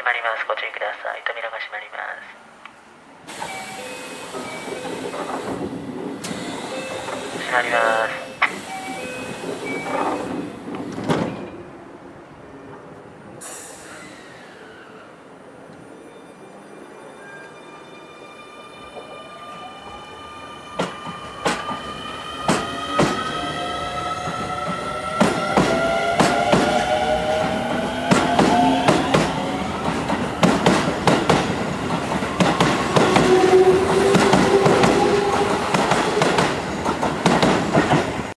閉まります。ご注意ください。扉が閉まります。閉まります。